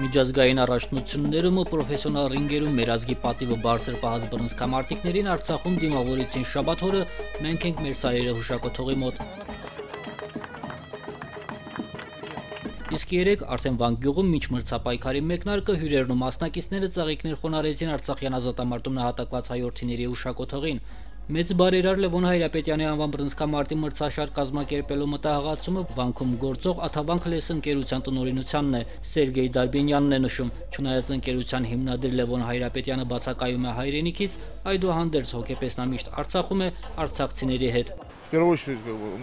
Միջազգային առաջնություններում ու պրոֆեսիոնալ ռինգերում մեր ազգի պատիվը բարձր պահած բռնցքամարտիկներին Արցախում դիմավորեցին շաբաթ օրը մենք ենք մեր սարերը հուշակոթողի մոտ։ Իսկ երեք Արսեն Վան գյուղում միջ մրցապայքարի մեկնարկը հյուրերն ու մասնակիցները ծաղիկներ խոնարեցին Արցախյան ազատամարտում նահատակված հայորդիների հուշակոթողին։ Մեծ բարերար Լևոն Հայրապետյանի անվան բռնցքամարտի մրցաշար կազմակերպելու մտահղացումը Վանքում գործող Աթավանք լես ընկերության տնօրինությանն է։ Սերգեյ Դարբինյանն է նշում, չնայած ընկերության հիմնադիր Լևոն Հայրապետյանը բացակայում է հայրենիքից, այդուհանդերձ հոգեպես նա միշտ Արցախում է արցախցիների հետ первую очередь,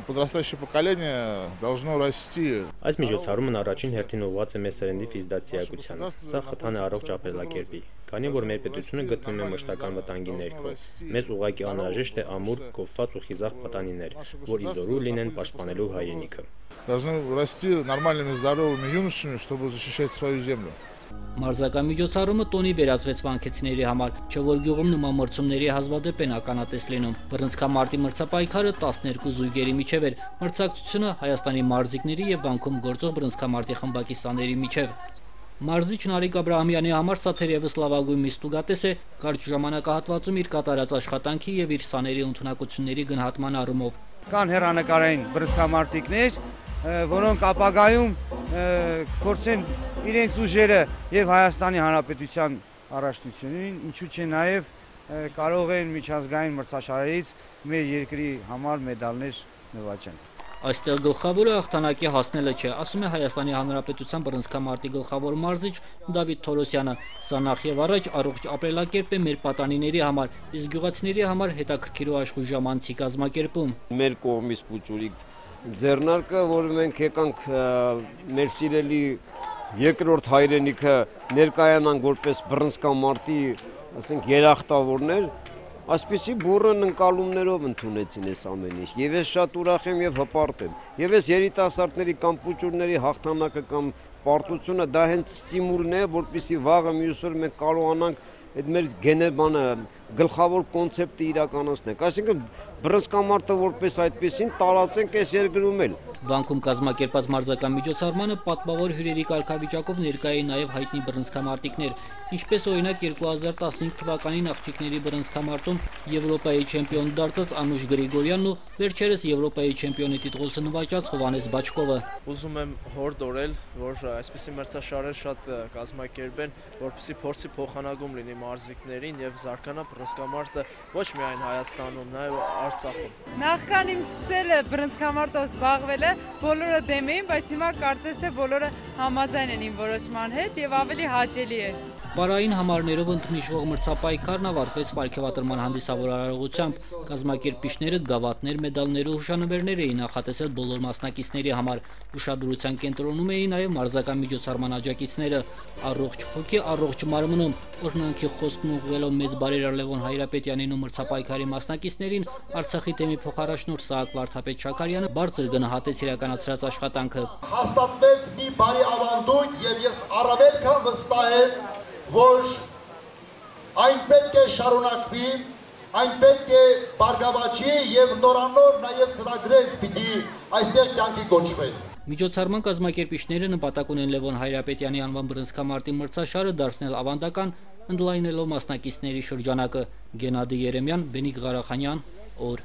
подрастающее поколение должно расти։ Այս միջոցառումն առաջին հերթին ուղղված է մեր սերնդի ֆիզդացիակությանը։ Սա խթան է առողջ ապրելակերպի։ Քանի որ մեր պետությունը գտնվում է մշտական վտանգի ներքո, մեզ ուղղակի անհրաժեշտ է ամուր, կոփված ու խիզախ պատանիներ, որ իզորու լինեն պաշտպանելու հայրենիքը։ Должны расти нормальными здоровыми юношами, чтобы защищать свою землю։ Մարզական միջոցառումը տոնի վերածվեց վանքեցիների համար, չէ որ գյուղում նման մրցումների հազվադեպ են ականատես լինում։ Բռնցքամարտի մրցապայքարը 12 զույգերի միջև էր։ Մրցակցությունը Հայաստանի մարզիկների եւ վանքում գործող բռնցքամարտի խմբակիստաների միջև։ Մարզիչ Նարիկ Աբ รา համյանի համար սա թերևս լավագույն միստուգատես է կարճ ժամանակահատվածում իր կատարած աշխատանքի եւ իր սաների ընդունակությունների գնահատման առումով։ Կան հերանեկարային բռնցքամարտիկներ, որոնք ապագայում կորցեն իրենց ուժերը եւ Հայաստանի Հանրապետության առաջնությունին, ինչու՞ չէ նաեւ կարող են միջազգային մրցաշարերից մեր երկրի համար մեդալներ նվաճել։ Այստեղ գլխավորը հաղթանակի հասնելը չէ, ասում է Հայաստանի Հանրապետության բռնցքամարտի գլխավոր մարզիչ Դավիթ Թորոսյանը։ Սա նախ եւ առաջ առողջ ապրելակերպ է մեր պատանիների համար, իսկ գյուղացիների համար հետաքրքիր ու աշխույժ ժամանցի կազմակերպում։ Մեր կողմից փուճուրիկ ձեռնարկը, որը մենք եկանք մեր սիրելի երկրորդ հայրենիքը ներկայանան որպես բռնցքամարտի, ասենք երախտավորներ, այսպիսի բուրըն ընկալումներով ընդունեցին այս ամեն ինչ։ Եվ ես շատ ուրախ եմ եւ հպարտ եմ։ Եվ ես երիտասարդների կամ փուճուրների հաղթանակը կամ պարտությունը դա հենց ստիմուլն է, որպիսի վաղը մյուս օր մենք կարողանանք այդ մեր գեներբանը գլխավոր կոնցեպտը իրականացնենք։ Այսինքն բռնցքամարտը որպես այդպեսին տարածենք այս երկրում էլ։ Վանքում կազմակերպած մարզական միջոցառմանը պատմավոր հյուրերի կարգավիճակով ներկա էին նաև հայտնի բռնցքամարտիկներ, ինչպես օրինակ 2015 թվականին աղջիկների բռնցքամարտում Եվրոպայի չեմպիոն դարձած Անուշ Գրիգորյանն ու վերջերս Եվրոպայի չեմպիոնի տիտղոսը նվաճած Հովանես Բաչկովը։ Ուզում եմ հորդորել, որ այսպիսի մրցաշարեր շատ կազմակերպեն, որպեսզի փորձի փոխանակում լինի մարզիկներին եւ զարգանա բռնցքամարտը ոչ միայն Հայաստանում, նաեւ Արցախում։ Նախքան իմ սկսելը բռնցքամարտով զբաղվելը, բոլորը դեմ էին, բայց հիմա կարծես թե բոլորը համաձայն են իմ որոշման հետ եւ ավելի հաճելի է։ Պարային համարներով ընդմիջվող մրցապայքարն ավարտվեց պարգևատրման հանդիսավոր արարողությամբ։ Կազմակերպիչները գավաթներ, մեդալներ ու հուշանվերներ էին նախատեսել բոլոր մասնակիցների համար։ Ուշադրության կենտրոնում էին նաև մարզական միջոցառման աջակիցները։ Առողջ հոգի, առողջ մարմնում օրհնանքի խոսքն ուղղելով մեծ բարերար Լևոն Հայրապետյանին ու մրցապայքարի մասնակիցներին Արցախի թեմի փոխարաշնորհ Սահակ Վարդապետ Շաքարյանը բարձր գնահատեց իրականացրած աշխատանքը։ Հաստատվեց մի բարի ավանդույթ եւ ես առավել քան վստահ եմ, որ այն պետք է շարունակվի, այն պետք է բարգավաճի եւ նորանոր նաեւ ծրագրեր պիտի այստեղ կյանքի կոչվեն։ Միջոցառման կազմակերպիչները նպատակ ունեն Լևոն Հայրապետյանի անվան բռնցքամարտի մրցաշարը դարձնել ավանդական, ընդլայնելով մասնակիցների շրջանակը։ Գենադի Երեմյան, Բենիկ Ղարախանյան, օր